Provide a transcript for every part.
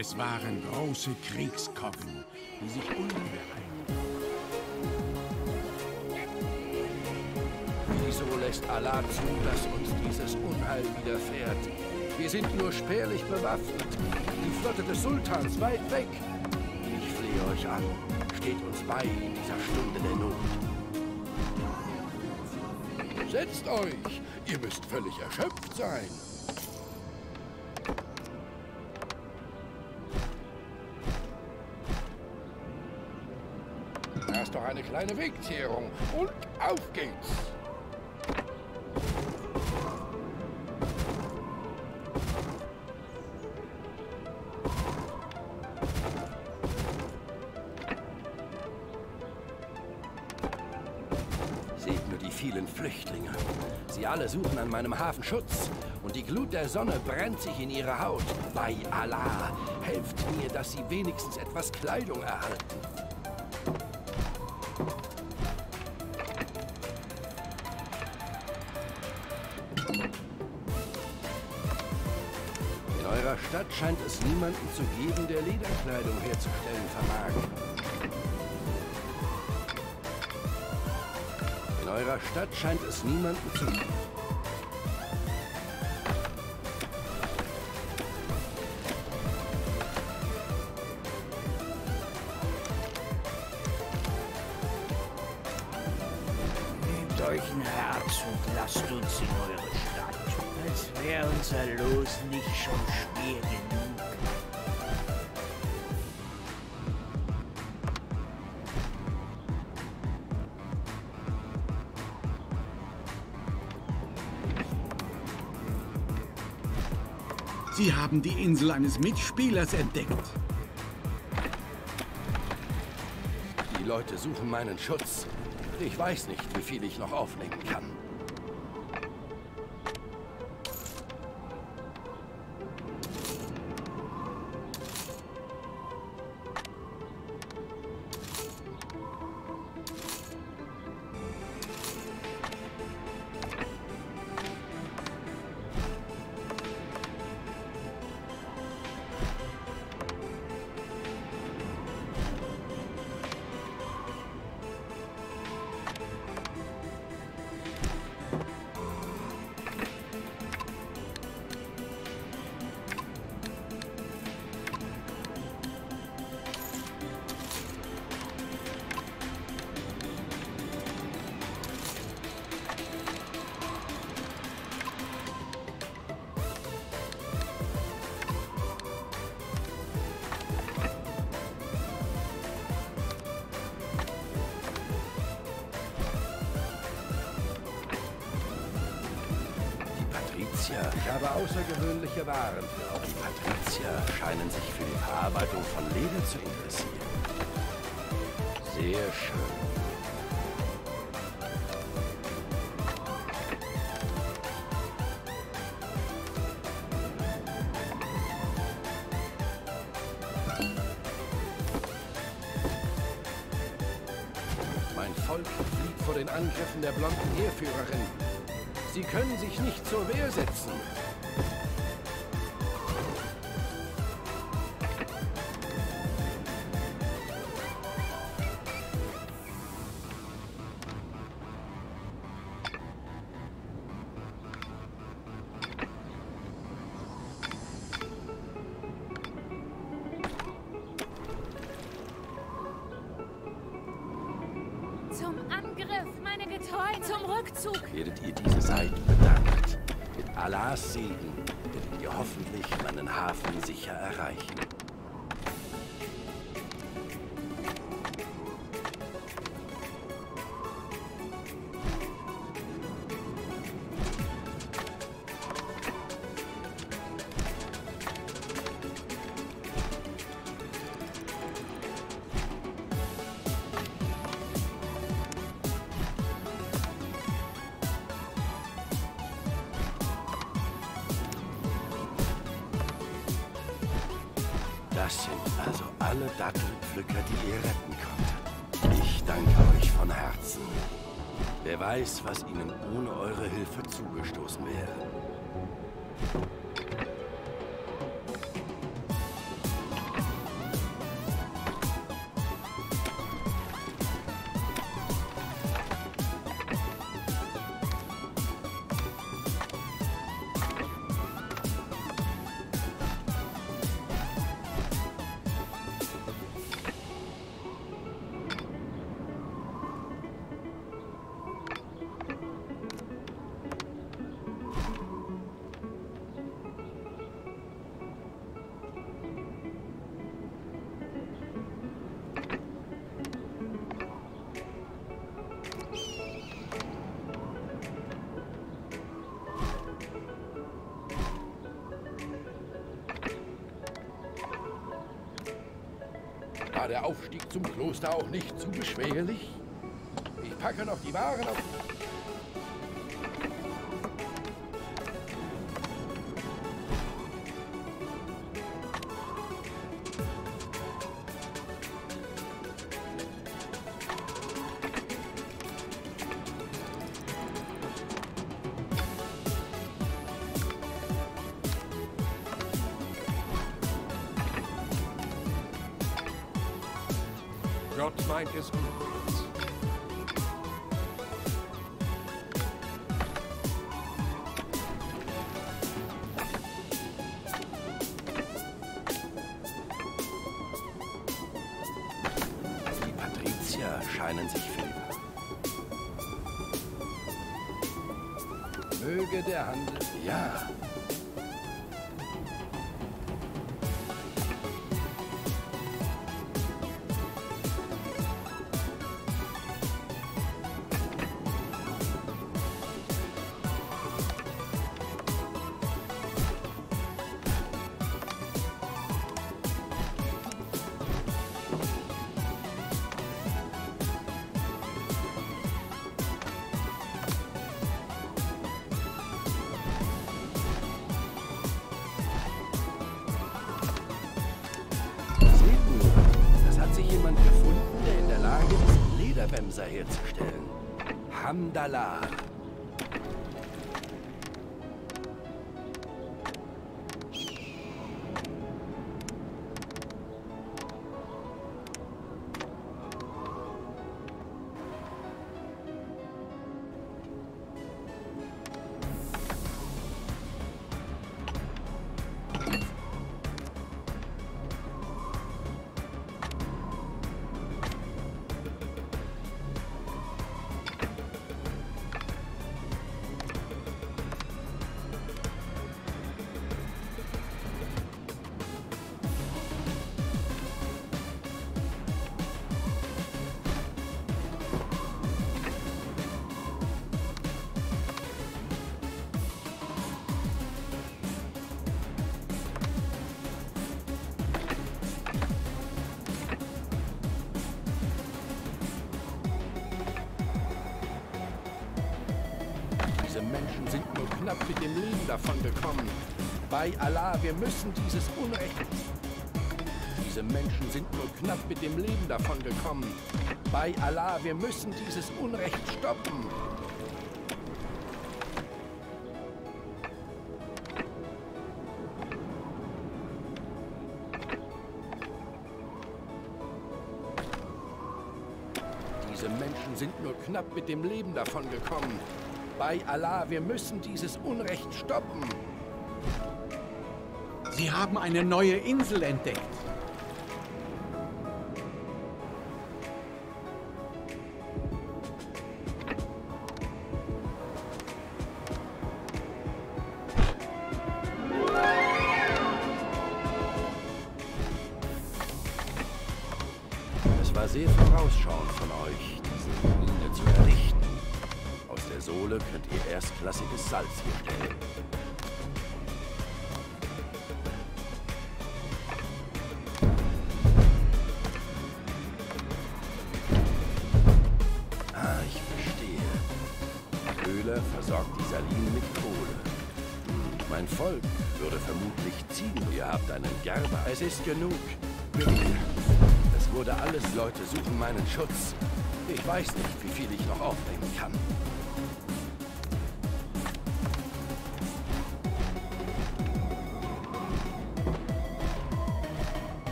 Es waren große Kriegskoggen, die sich unbeeilt Wieso lässt Allah zu, dass uns dieses Unheil widerfährt? Wir sind nur spärlich bewaffnet. Die Flotte des Sultans weit weg. Ich flehe euch an. Steht uns bei in dieser Stunde der Not. Setzt euch! Ihr müsst völlig erschöpft sein. Erst doch eine kleine Wegzehrung und auf geht's! Suchen an meinem Hafen Schutz. Und die Glut der Sonne brennt sich in ihre Haut. Bei Allah, helft mir, dass sie wenigstens etwas Kleidung erhalten. In eurer Stadt scheint es niemanden zu geben, der Lederkleidung herzustellen vermag. In eurer Stadt scheint es niemanden zu lasst uns in eure Stadt. Als wäre unser Los nicht schon schwer genug. Sie haben die Insel eines Mitspielers entdeckt. Die Leute suchen meinen Schutz. Ich weiß nicht, wie viel ich noch aufnehmen kann. Rückzug! Werdet ihr diese Seiten bedankt. Mit Allahs Segen werdet ihr hoffentlich meinen Hafen sicher erreichen. Dattelpflücker, die ihr retten konntet. Ich danke euch von Herzen. Wer weiß, was ihnen ohne eure Hilfe zugestoßen wäre. War der Aufstieg zum Kloster auch nicht zu beschwerlich? Ich packe noch die Waren auf. Mandala. Knapp mit dem Leben davon gekommen. Bei Allah, wir müssen dieses Unrecht. Diese Menschen sind nur knapp mit dem Leben davon gekommen. Bei Allah, wir müssen dieses Unrecht stoppen. Diese Menschen sind nur knapp mit dem Leben davon gekommen. Bei Allah, wir müssen dieses Unrecht stoppen. Sie haben eine neue Insel entdeckt.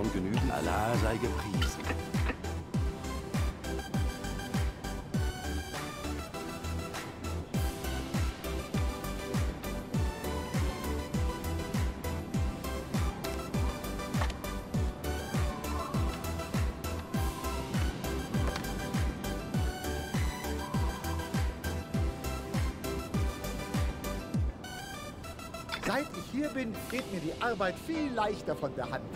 Schon genügend? Allah sei gepriesen. Seit ich hier bin, geht mir die Arbeit viel leichter von der Hand.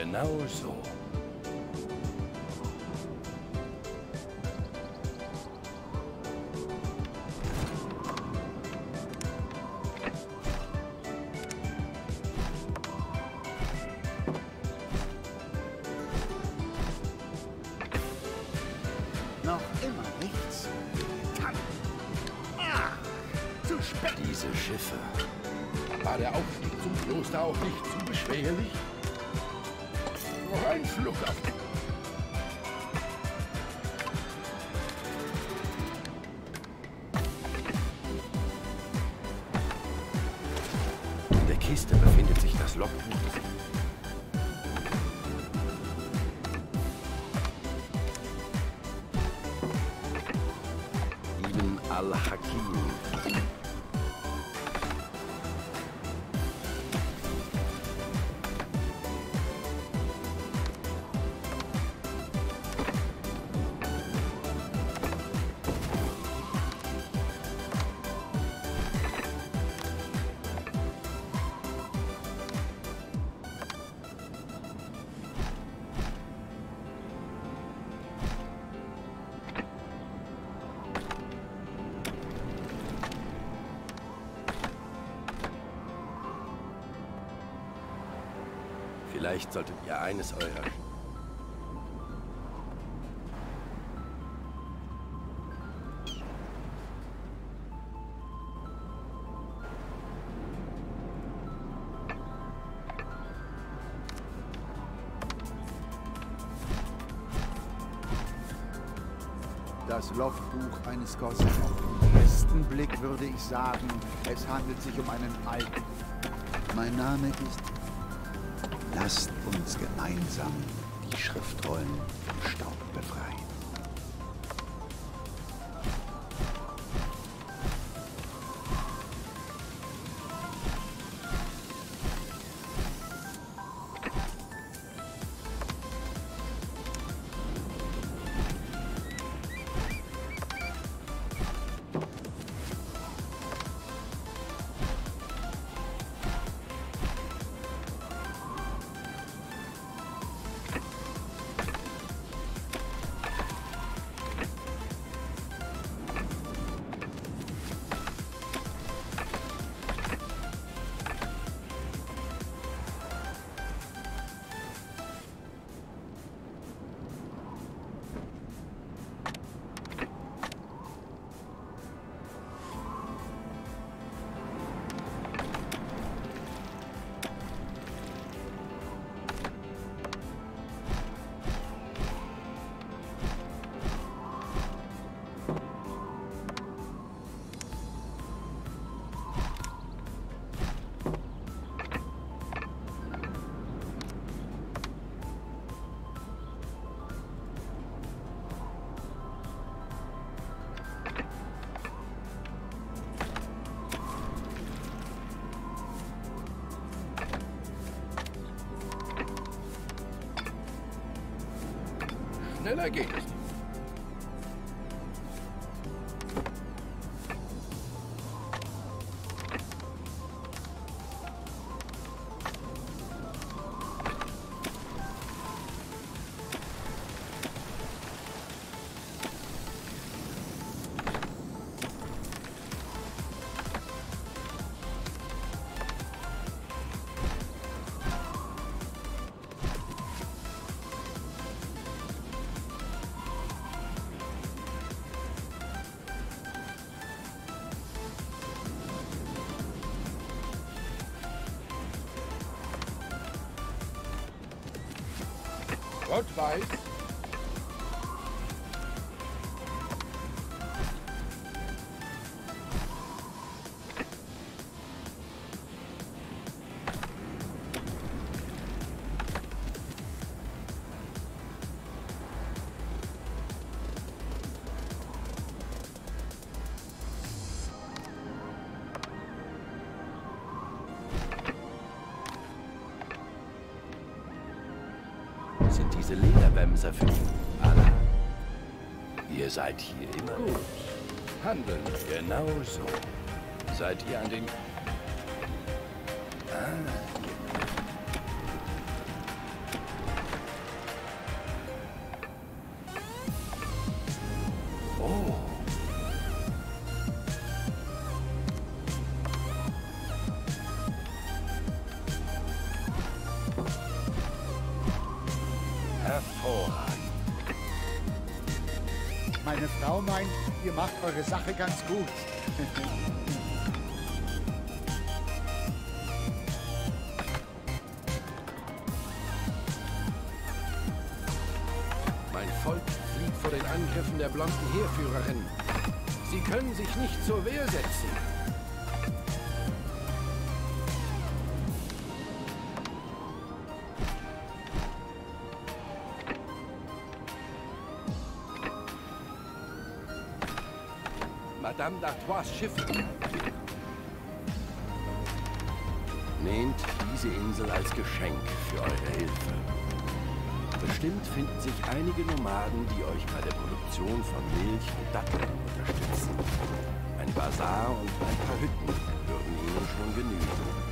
Genau so. Das Logbuch. Vielleicht solltet ihr eines eurer... Das Logbuch eines Gossen. Auf den ersten Blick würde ich sagen, es handelt sich um einen alten. Mein Name ist. Lasst uns gemeinsam die Schriftrollen vom Staub befreien. Gott weiß. Lederwämser für die Allah? Ihr seid hier immer gut. Handeln genau so. Seid ihr an den... macht eure Sache ganz gut. Mein Volk flieht vor den Angriffen der blonden Heerführerin. Sie können sich nicht zur Wehr setzen. Madame d'Artois Schiffe. Nehmt diese Insel als Geschenk für eure Hilfe. Bestimmt finden sich einige Nomaden, die euch bei der Produktion von Milch und Datteln unterstützen. Ein Bazar und ein paar Hütten würden ihnen schon genügen.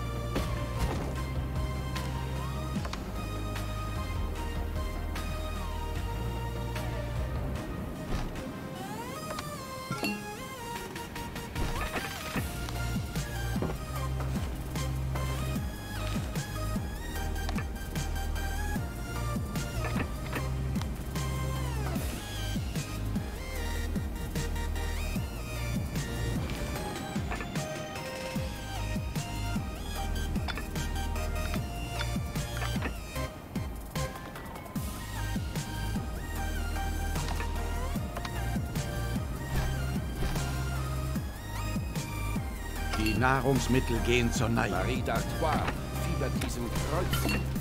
Nahrungsmittel gehen zur Neige. Marie d'Artois fiebert diesem Kreuz.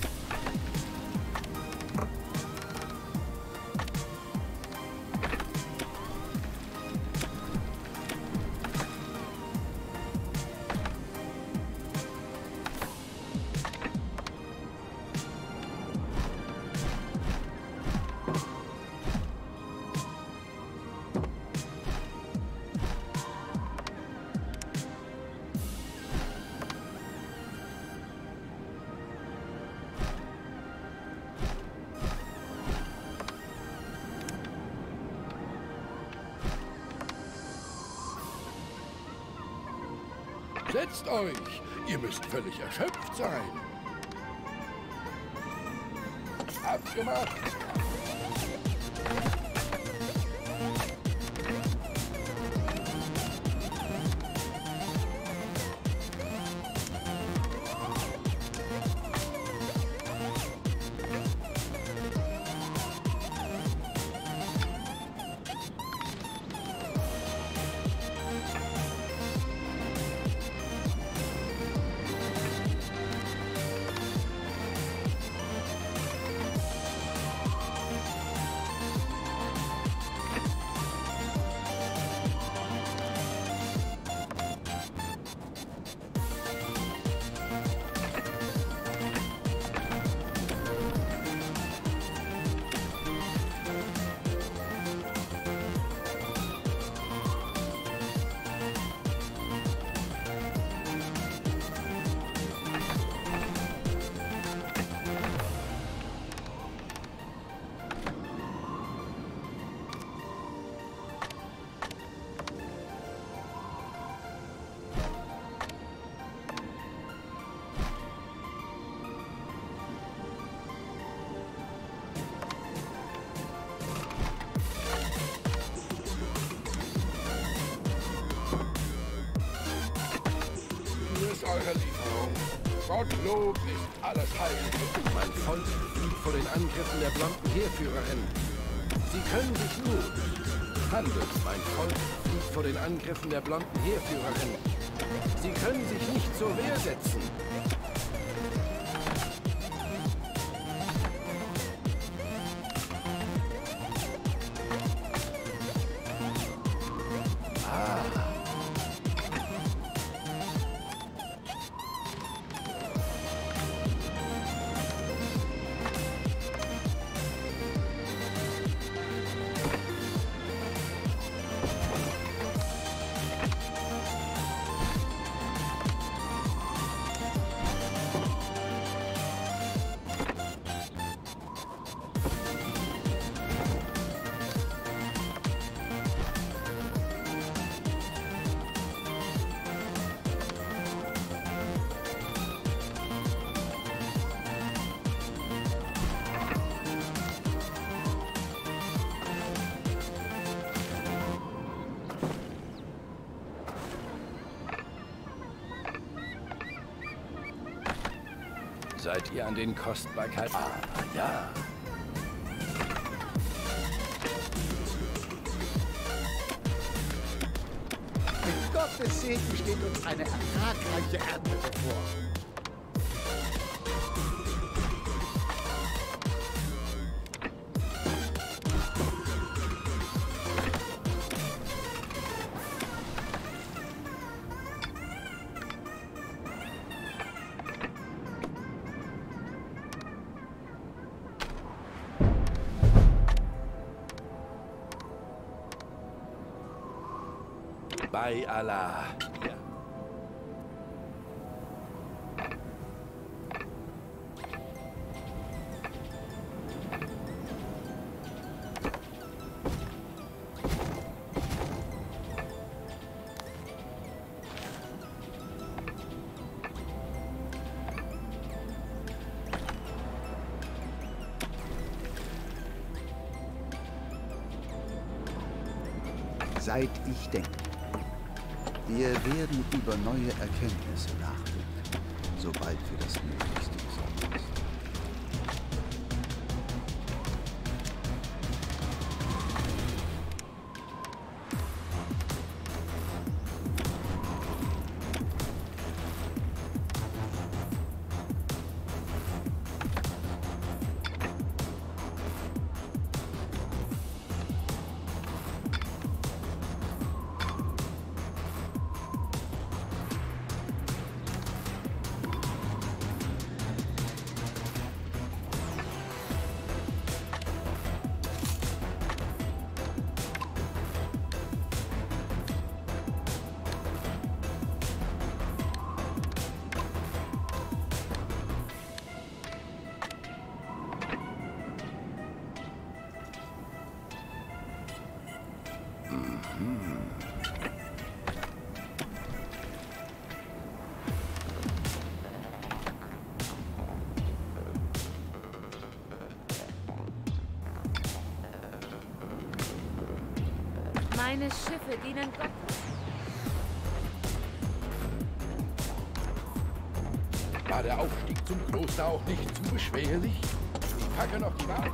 Gottlob ist alles heil. Mein Volk flieht vor den Angriffen der blonden Heerführerin. Sie können sich nur handelt. Mein Volk flieht vor den Angriffen der blonden Heerführerin. Sie können sich nicht zur Wehr setzen. Seid ihr an den Kostbarkeiten? Ah, ja. Mit Gottes Segen steht uns eine ertragreiche Ernte bevor. Bei Allah. Werden über neue Erkenntnisse nachdenken, sobald wir das Nötigste Meine Schiffe dienen Gott. War der Aufstieg zum Kloster auch nicht zu beschwerlich? Ich packe noch die Wahl.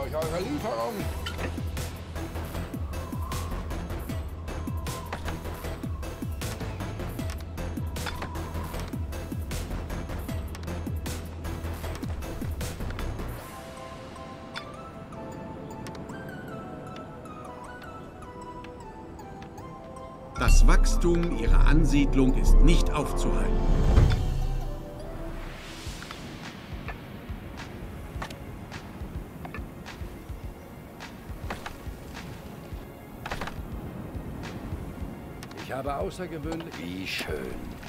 euch eure Lieferung. Das Wachstum ihrer Ansiedlung ist nicht aufzuhalten. außergewöhnlich. Wie schön.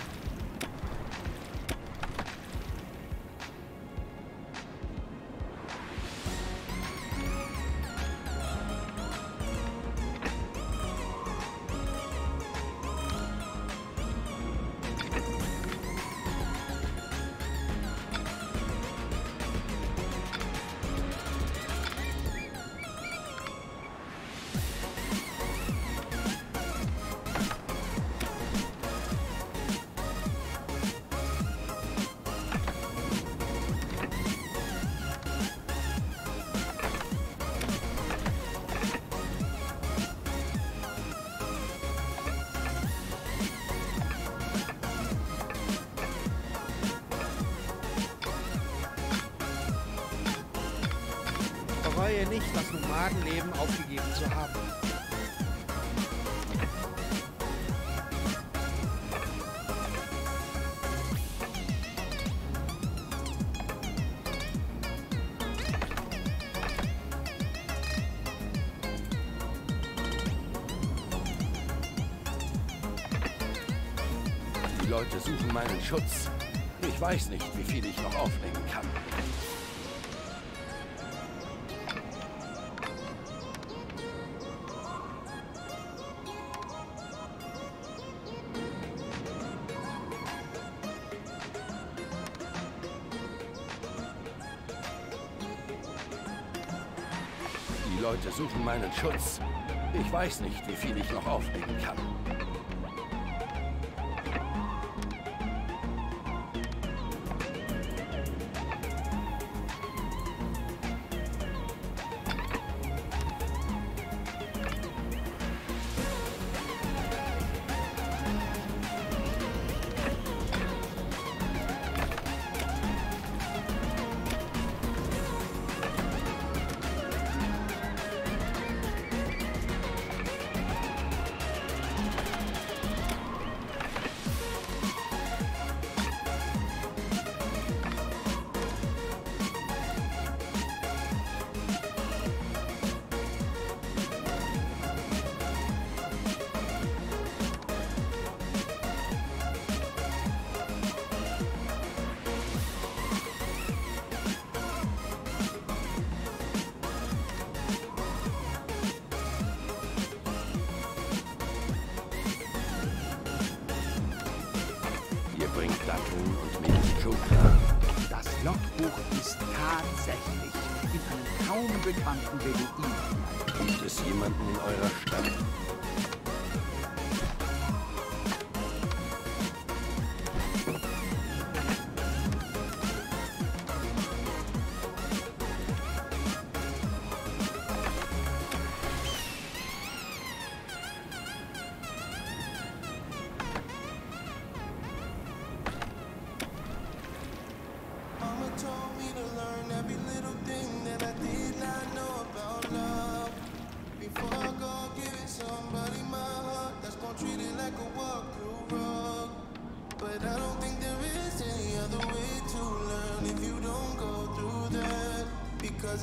Schutz. Ich weiß nicht, wie viel ich noch aufnehmen kann. Die Leute suchen meinen Schutz. Ich weiß nicht, wie viel ich noch aufnehmen kann.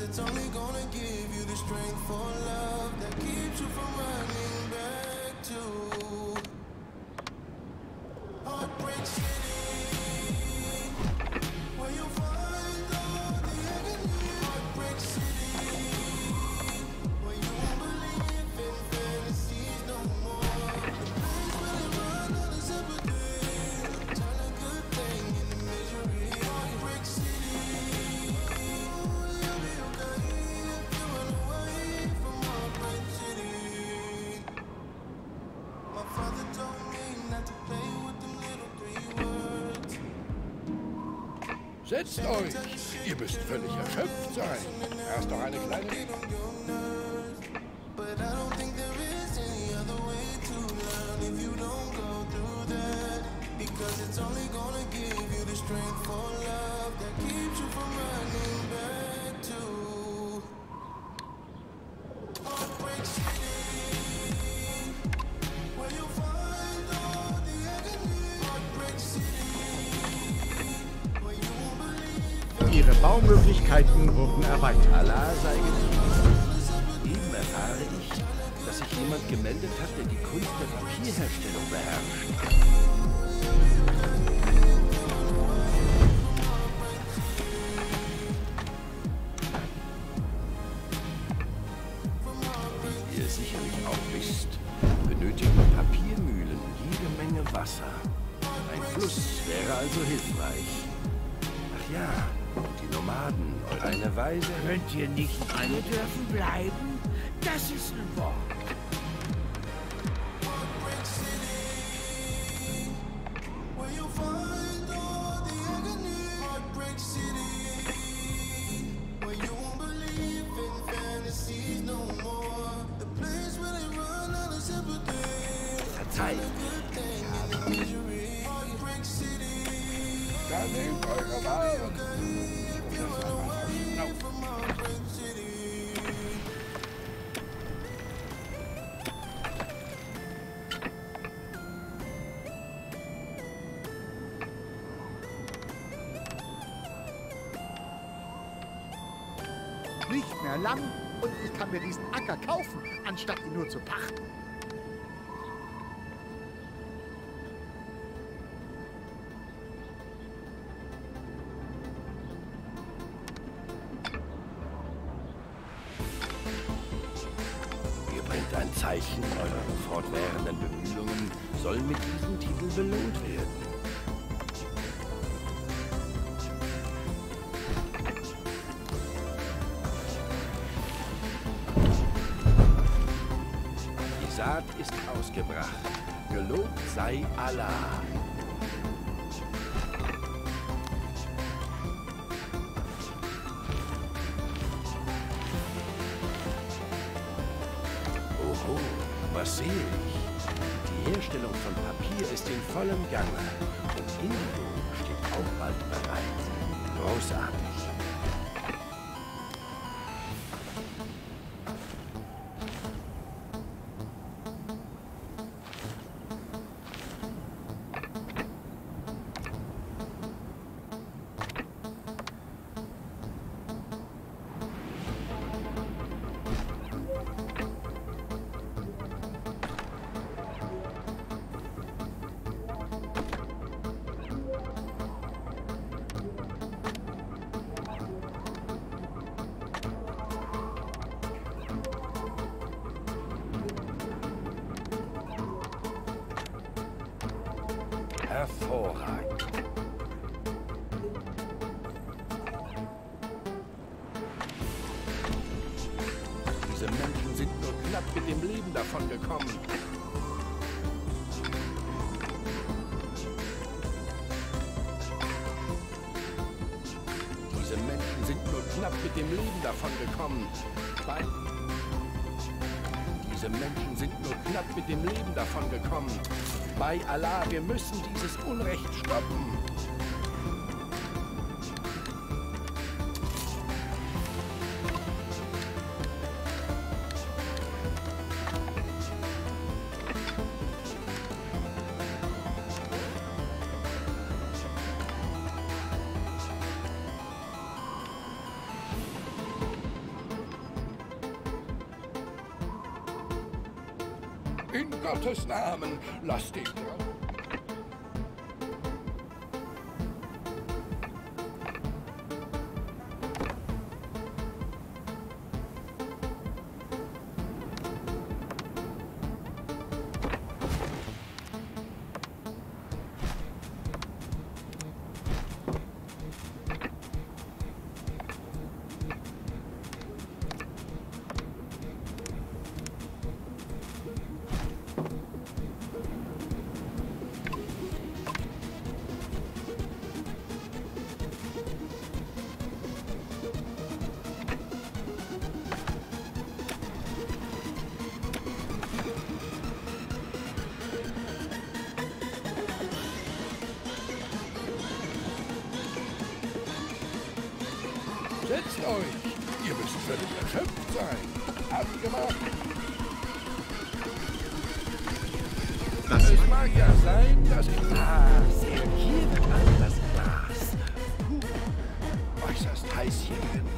It's only gonna give you the strength for love. Setzt euch. Ihr müsst völlig erschöpft sein. Erst noch eine kleine Möglichkeiten wurden erweitert. Allah sei gelobt. Eben erfahre ich, dass sich jemand gemeldet hat, der die Kunst der Papierherstellung beherrscht. hier nicht rein dürfen bleiben? mir diesen Acker kaufen, anstatt ihn nur zu pachten. que bras. Que à. davon gekommen. Weil diese Menschen sind nur knapp mit dem Leben davon gekommen. Bei Allah, wir müssen dieses Unrecht stoppen. Gottes Namen, lass dich Setzt euch. Ihr müsst völlig erschöpft sein. Abgemacht. Das Es mag ja sein, dass ich... Ah, sehr. Hier wird all das Glas. Puh, äußerst heiß hier drin,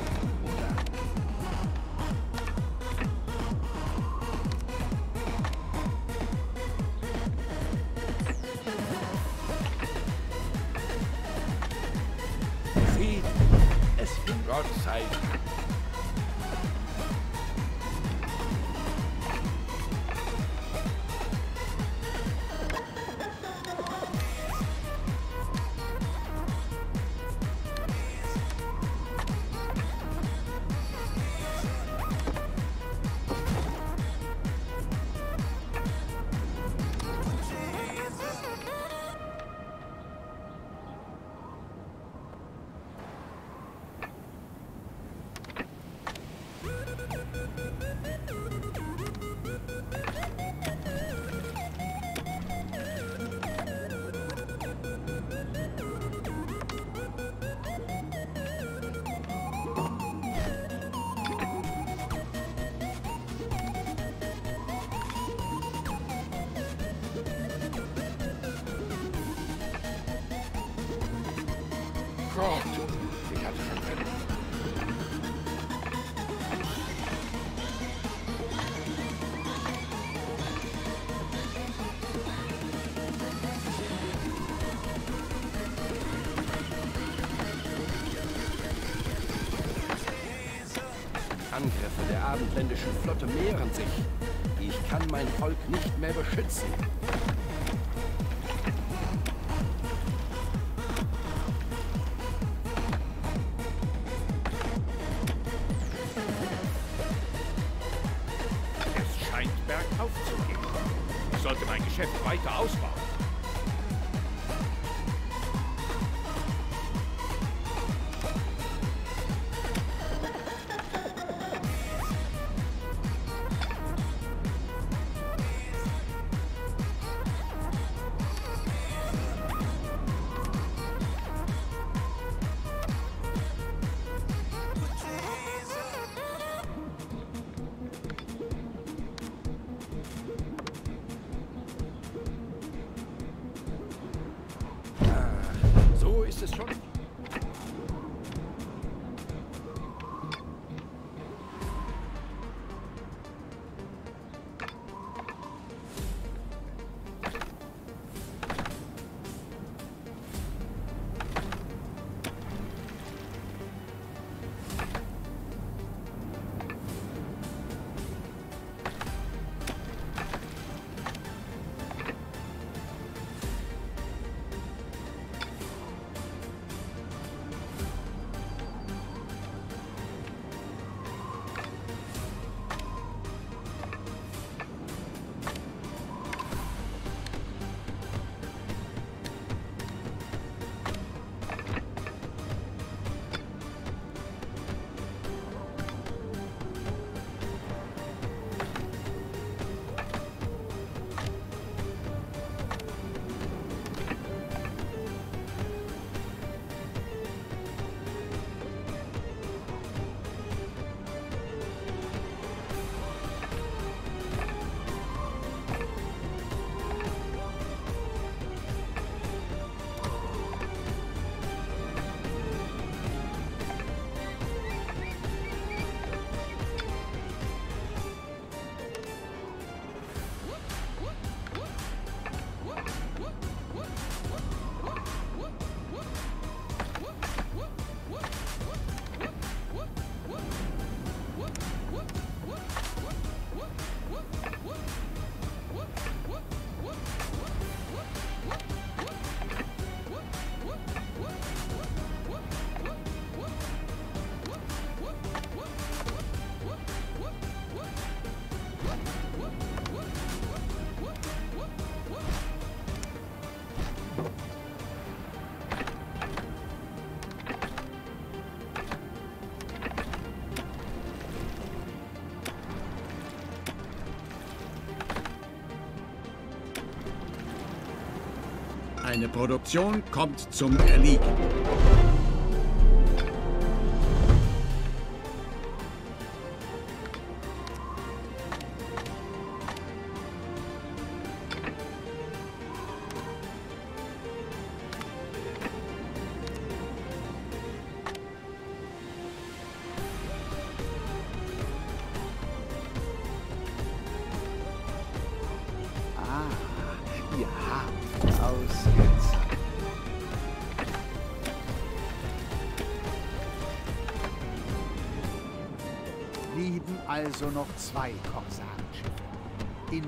Zu gehen. Ich sollte mein Geschäft weiter ausbauen. Eine Produktion kommt zum Erliegen.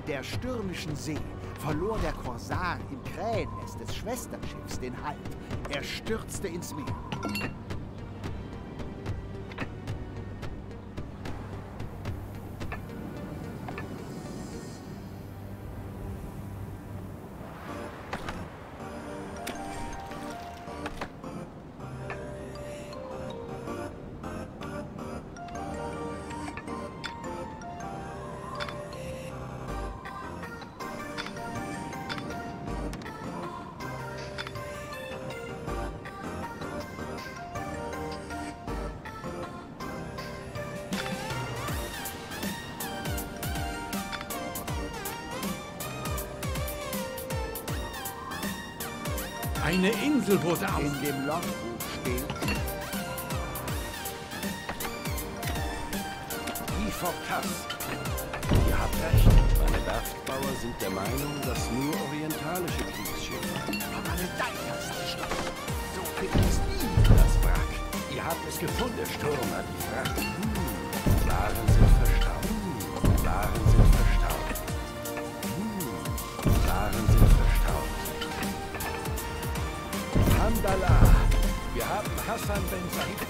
Der stürmischen See verlor der Korsar im Krähennest des Schwesterschiffs den Halt. Er stürzte ins Meer. Eine Insel wurde auf. In dem Logbuch steht, Ifokas. Ihr habt recht. Meine Werftbauer sind der Meinung, dass nur orientalische Kriegsschiffe. aber eine deiterste Stadt. So viel ist nie. Das Wrack. Ihr habt es gefunden. Der Sturm hat die Fracht. Hm. Sind verstaubt. Hm. Waren sind Hassan Ben Said.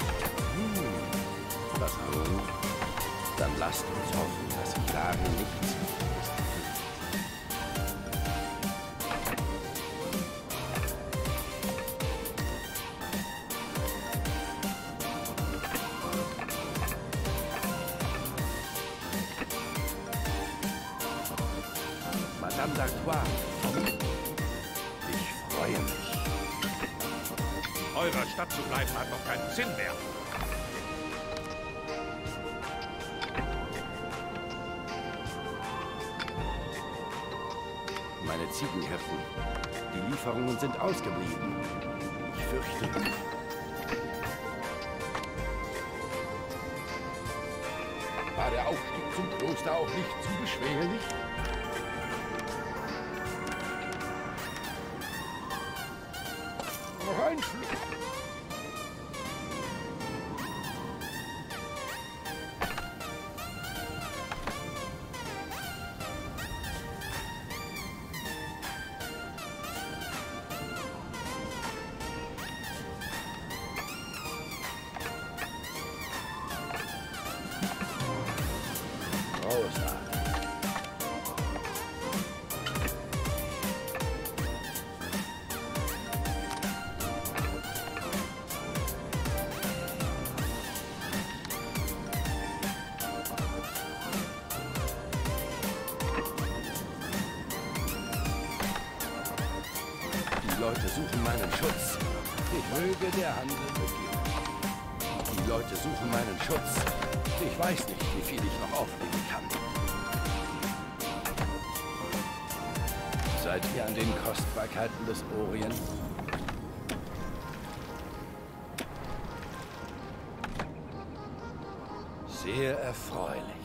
Hm. Das nun? Dann lasst uns hoffen, dass darin nichts Noch ein Schluck. Großartig. Suchen meinen Schutz. Ich möge der Handel beginnen. Die Leute suchen meinen Schutz. Ich weiß nicht, wie viel ich noch aufnehmen kann. Seid ihr an den Kostbarkeiten des Orients? Sehr erfreulich.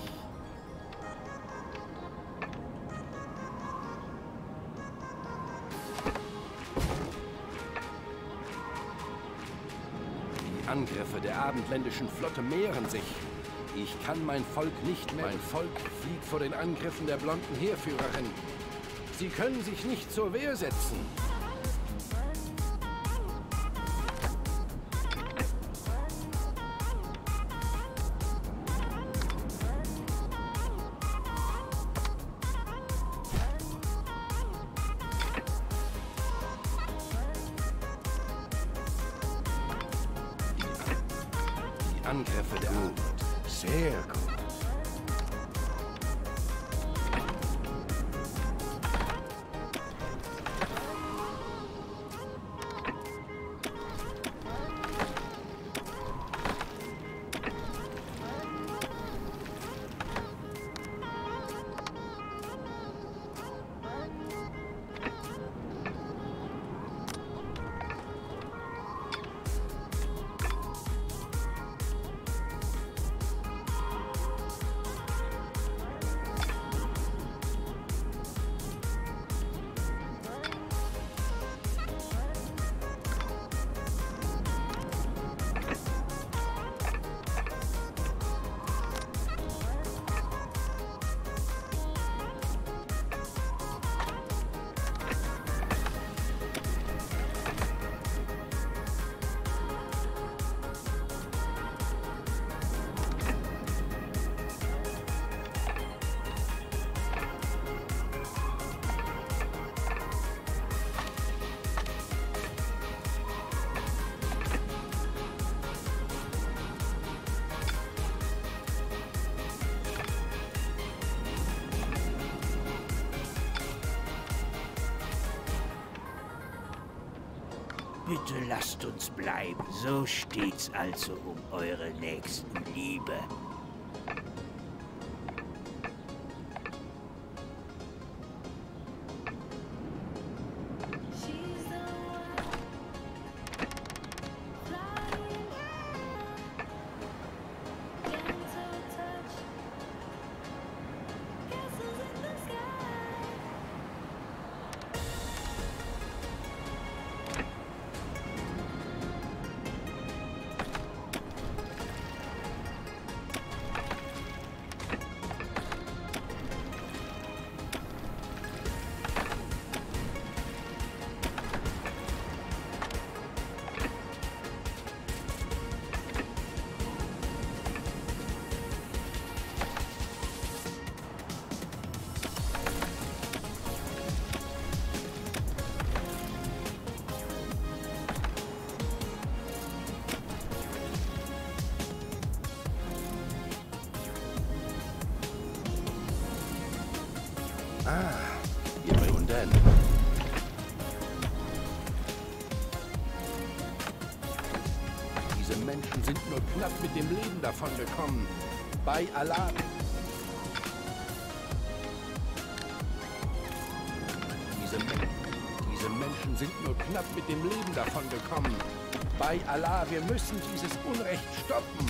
Abendländischen Flotte mehren sich. Ich kann mein Volk nicht mehr... Mein Volk flieht vor den Angriffen der blonden Heerführerin. Sie können sich nicht zur Wehr setzen. Bitte lasst uns bleiben. So steht's also um eure Nächstenliebe. Menschen sind nur knapp mit dem Leben davongekommen. Bei Allah. Diese, Men diese Menschen sind nur knapp mit dem Leben davongekommen. Bei Allah, wir müssen dieses Unrecht stoppen.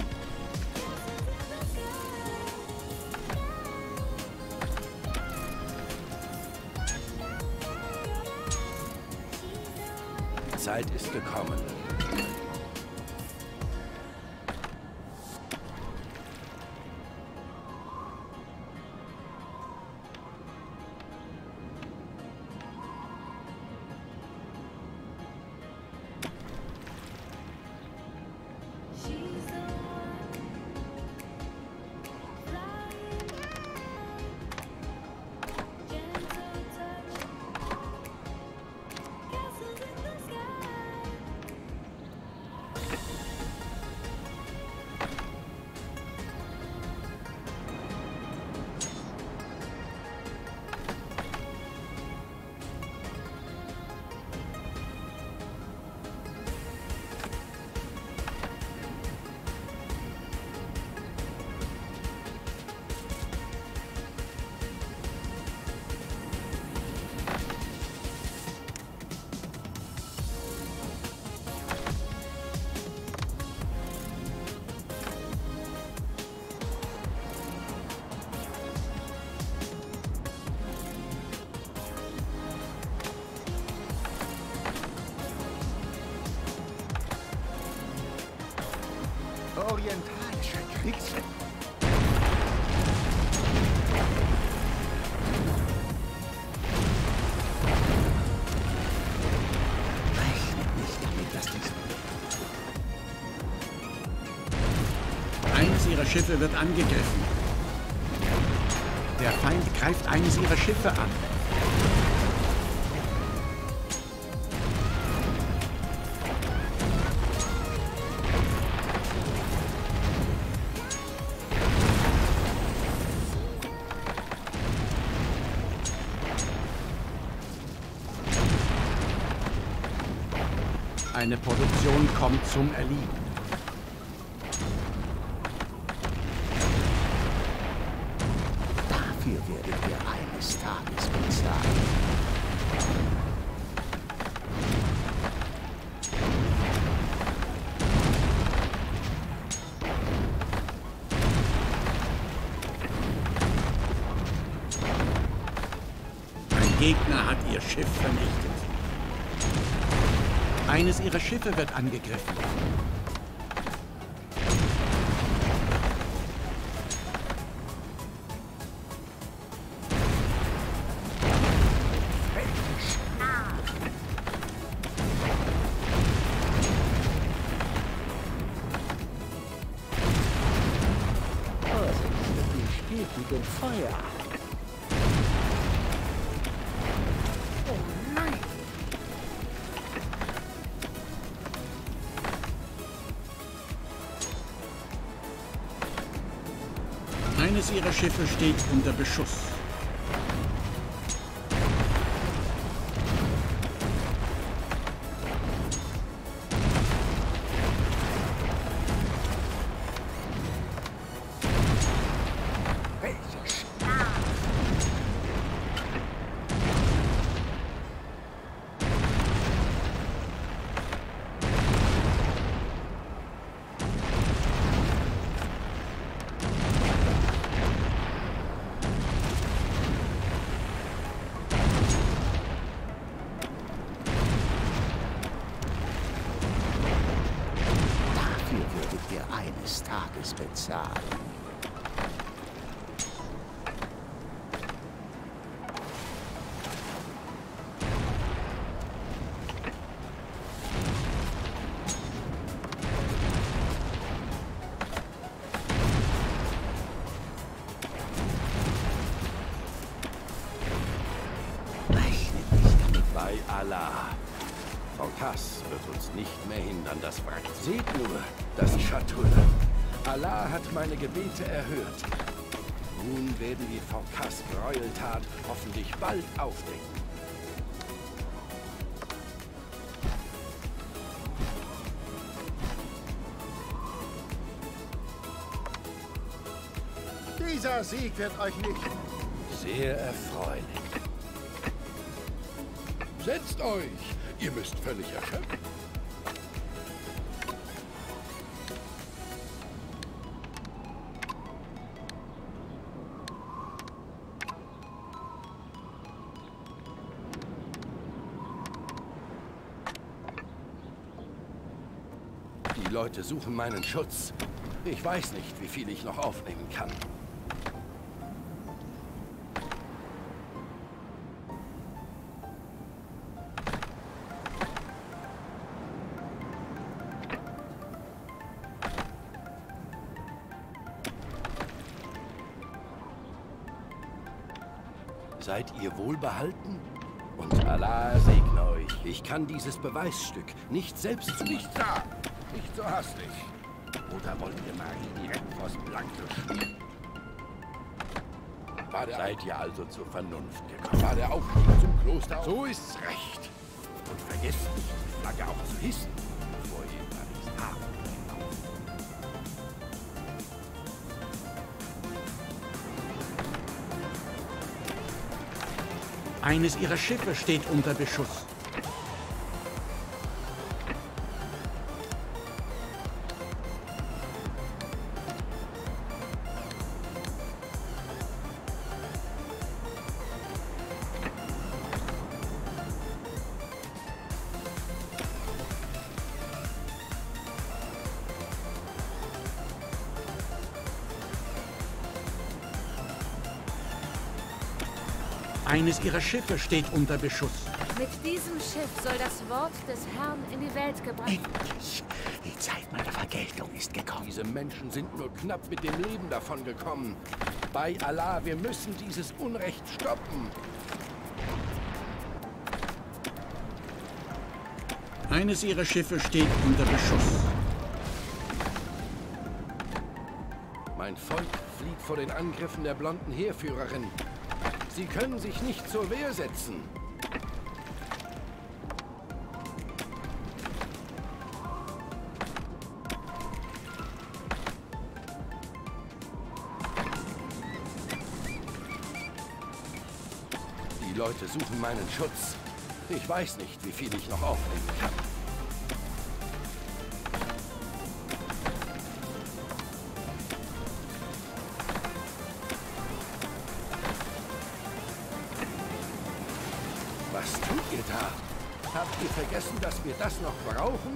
Zeit ist gekommen. Eines ihrer Schiffe wird angegriffen. Der Feind greift eines ihrer Schiffe an. Eine Produktion kommt zum Erliegen. Schiffe wird angegriffen. Ihrer Schiffe steht unter Beschuss. Bezahlen. Bei Allah. Forkas wird uns nicht mehr hindern, das Wrack. Seht nur, das Schatulle. Allah hat meine Gebete erhört. Nun werden wir Forkas Gräueltat hoffentlich bald aufdecken. Dieser Sieg wird euch nicht... Sehr erfreulich. Setzt euch! Ihr müsst völlig erschöpft. Leute suchen meinen Schutz. Ich weiß nicht, wie viel ich noch aufnehmen kann. Seid ihr wohlbehalten? Und Allah segne euch. Ich kann dieses Beweisstück nicht selbst. Nicht da! So hastig. Oder wollt ihr Marie direkt vors? War der Seid ihr also zur Vernunft gekommen? War der Aufstieg zum Kloster... So ist's recht. Und vergesst nicht, die Flagge auch zu hissen, bevor ihr in Paris Abend hinaus. Eines ihrer Schiffe steht unter Beschuss. Eines ihrer Schiffe steht unter Beschuss. Mit diesem Schiff soll das Wort des Herrn in die Welt gebracht werden. Endlich! Die Zeit meiner Vergeltung ist gekommen. Diese Menschen sind nur knapp mit dem Leben davon gekommen. Bei Allah, wir müssen dieses Unrecht stoppen. Eines ihrer Schiffe steht unter Beschuss. Mein Volk flieht vor den Angriffen der blonden Heerführerin. Sie können sich nicht zur Wehr setzen. Die Leute suchen meinen Schutz. Ich weiß nicht, wie viel ich noch aufnehmen kann. Wir das noch brauchen?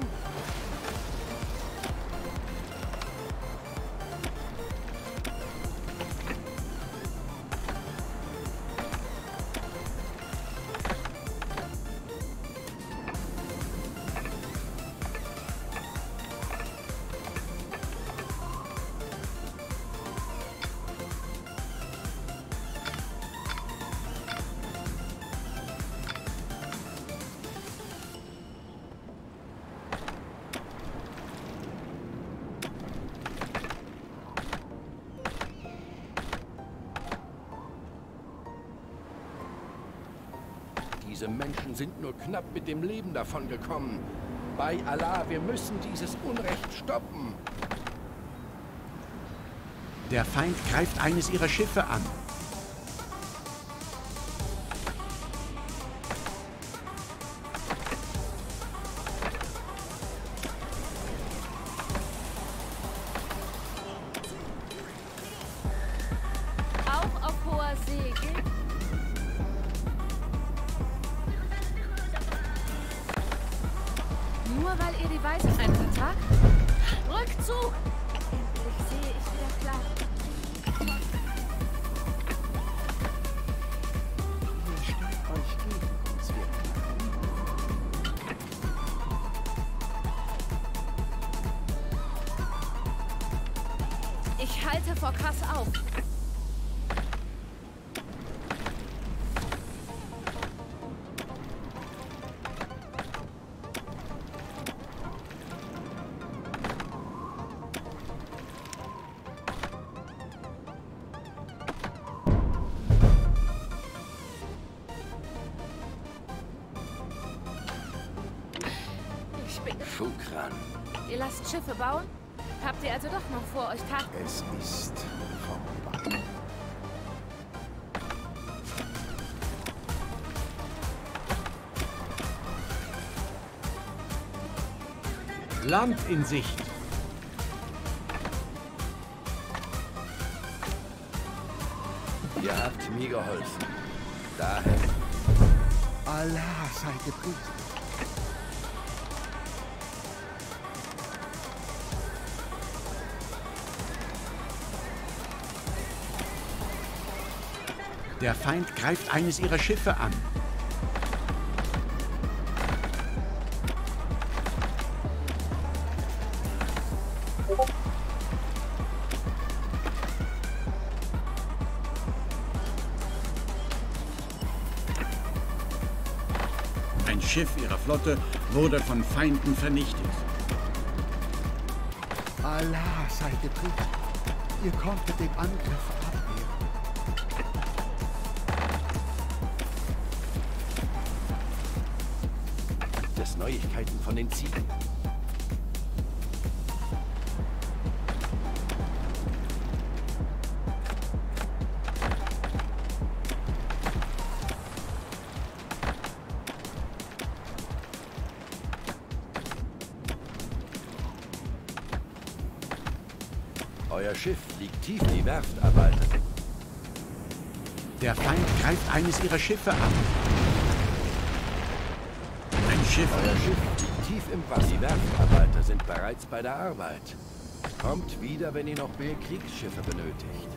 Diese Menschen sind nur knapp mit dem Leben davon gekommen. Bei Allah, wir müssen dieses Unrecht stoppen. Der Feind greift eines ihrer Schiffe an. Land in Sicht. Ihr habt mir geholfen. Daher Allah sei gepriesen. Der Feind greift eines ihrer Schiffe an. Flotte wurde von Feinden vernichtet. Allah sei gepriesen. Ihr konntet den Angriff abwehren. gibt es Neuigkeiten von den Ziegen. Werft, Arbeiter. Der Feind greift eines ihrer Schiffe an. Ein Schiff. Euer Schiff liegt tief im Wasser. Die Werftarbeiter sind bereits bei der Arbeit. Kommt wieder, wenn ihr noch mehr Kriegsschiffe benötigt.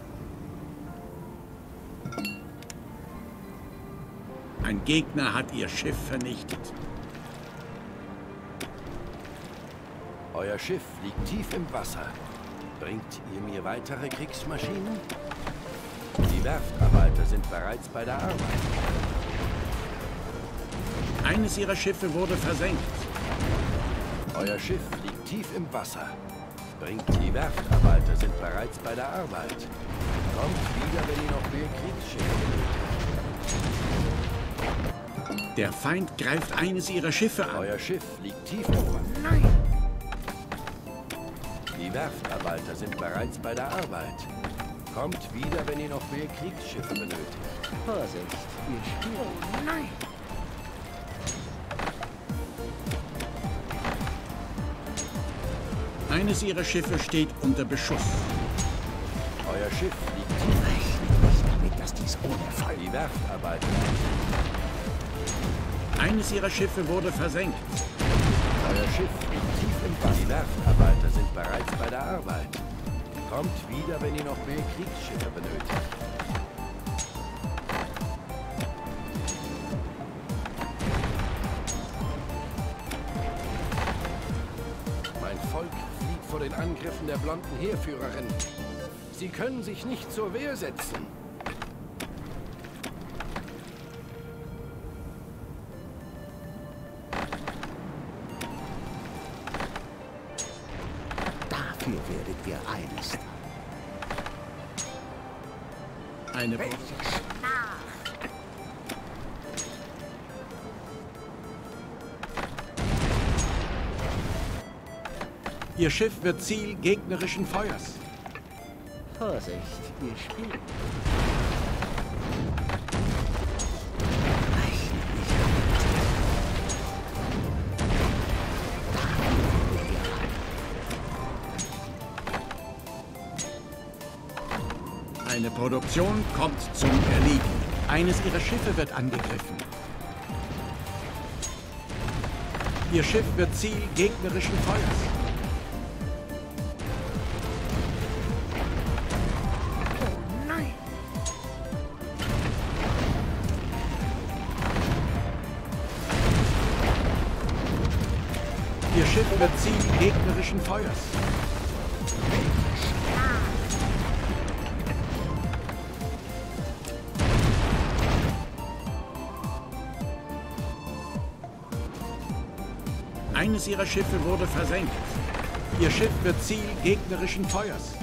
Ein Gegner hat ihr Schiff vernichtet. Euer Schiff liegt tief im Wasser. Bringt ihr mir weitere Kriegsmaschinen? Die Werftarbeiter sind bereits bei der Arbeit. Eines ihrer Schiffe wurde versenkt. Euer Schiff liegt tief im Wasser. Bringt die Werftarbeiter sind bereits bei der Arbeit. Kommt wieder, wenn ihr noch mehr Kriegsschiffe benötigt. Der Feind greift eines ihrer Schiffe an. Euer Schiff liegt tief im Wasser. Werftarbeiter sind bereits bei der Arbeit. Kommt wieder, wenn ihr noch mehr Kriegsschiffe benötigt. Vorsicht, ihr spielt. Oh nein! Eines ihrer Schiffe steht unter Beschuss. Euer Schiff liegt tief. nicht damit, dass dies ohne Fall. Die Werftarbeiter. Eines ihrer Schiffe wurde versenkt. Euer Schiff liegt tief im Wasser. Die Werftarbeiter sind bereits bei der Arbeit. Kommt wieder, wenn ihr noch mehr Kriegsschiffe benötigt. Mein Volk flieht vor den Angriffen der blonden Heerführerin. Sie können sich nicht zur Wehr setzen. Ihr Schiff wird Ziel gegnerischen Feuers. Vorsicht, ihr spielt. Eine Produktion kommt zum Erliegen. Eines ihrer Schiffe wird angegriffen. Ihr Schiff wird Ziel gegnerischen Feuers. Schiff wird Ziel gegnerischen Feuers. Eines ihrer Schiffe wurde versenkt. Ihr Schiff wird Ziel gegnerischen Feuers.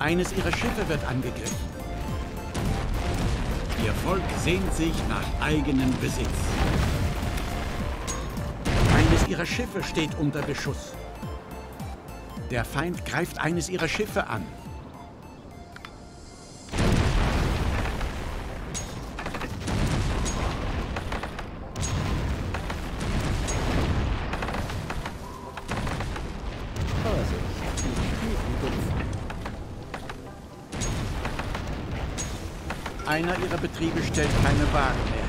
Eines ihrer Schiffe wird angegriffen. Ihr Volk sehnt sich nach eigenem Besitz. Ihrer Schiffe steht unter Beschuss. Der Feind greift eines ihrer Schiffe an. Einer ihrer Betriebe stellt keine Waren mehr